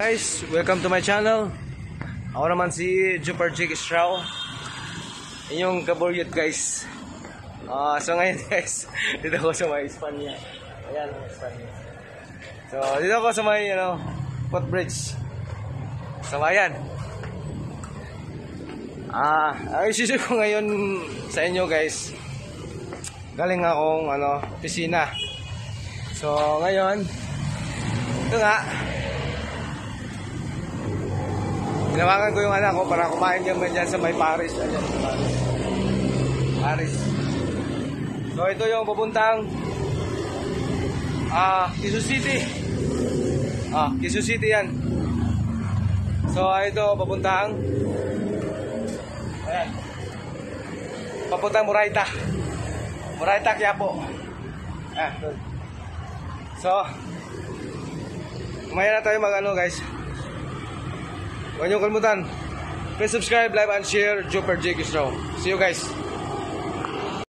Guys, welcome to my channel. Ako naman si Jupiter Jig Straw. Inyong kaburyot guys. Ah, so ngayon guys, dito ako sa may Espanya. Ayan, Espanya. So, dito ako sa may, ano, footbridge. Sa Mayan. Ah, ang isisip ko ngayon sa inyo guys, galing akong, ano, pisina. So, ngayon, ito nga, Tinawagan ko yung anak ko para kumain kami dyan sa may Paris. Ayan, Paris. Paris. So, ito yung pupuntang ah, Quezon City. Ah, Quezon City yan. So, ito papuntang Ayan. Papuntang Murayta. Murayta, Quiapo. Ah. So, kumaya na tayo mag ano guys. Huwag niyo kalimutan. Please subscribe, like, and share. Jupiter Jake Straw. See you guys.